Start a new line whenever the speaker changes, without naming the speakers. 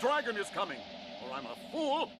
dragon is coming, or I'm a fool.